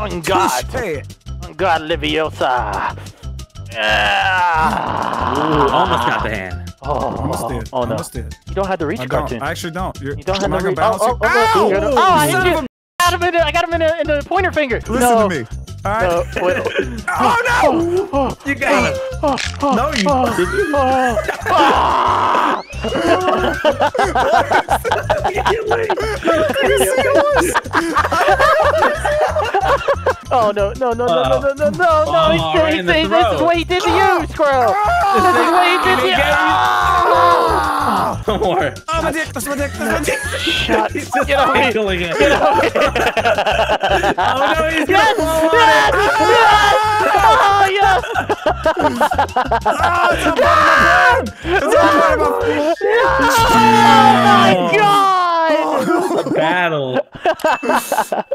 On God. Hey, En Garde, Leviosa. Yeah. Ooh, almost got the hand. Oh, almost did. oh no. Almost did. You don't have the reach I don't. cartoon. I actually don't. You're, You don't have am the gonna reach. balance Oh, you? oh, oh, Ow! oh, oh, I hit you. I got him in the, I got him in the, in the pointer finger. Listen no. to me. All right. No, wait. oh no! You got him. oh No, you Oh, didn't. oh, ah. Oh no no no no no no no no no! Oh, oh, He's, right he's, in the he's, this is what he did to you, Squirrel. This is what he did to you. Ah! Don't worry. Oh, my dick! That's my dick! That's my dick! Shut. He's just Get over here. wiggling it. Get over here. Oh no, he's Yes! gonna Yes! Ah! Ah, ah, yes! Oh yes! It's all part of my Oh my god! fall. battle.